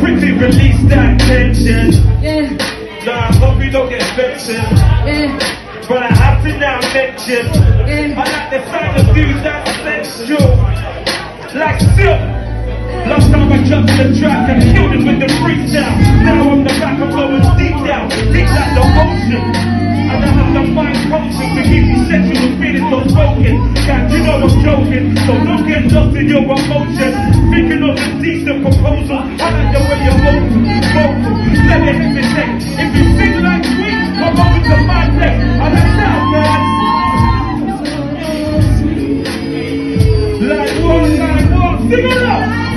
Quickly release that tension. Yeah. Nah, I hope you don't get vexed. Yeah. But I have to now mention. Yeah. I like the sound of you that's sexual. Like silk. Last time I jumped in the track and killed it with the freestyle. Now I'm the back, I'm going deep down, deep like the ocean. And I have the fine coaching to keep you sexual feelings so broken. Guys, you know I'm joking, so don't get lost in your emotions. Thinking of the decent proposal. Segura!